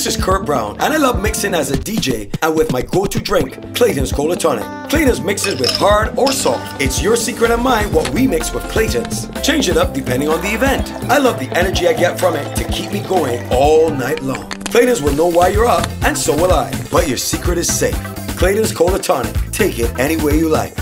This is Kirk Brown, and I love mixing as a DJ and with my go to drink, Clayton's Kola Tonic. Clayton's mixes with hard or soft. It's your secret and mine what we mix with Clayton's. Change it up depending on the event. I love the energy I get from it to keep me going all night long. Clayton's will know why you're up, and so will I. But your secret is safe. Clayton's Kola Tonic. Take it any way you like.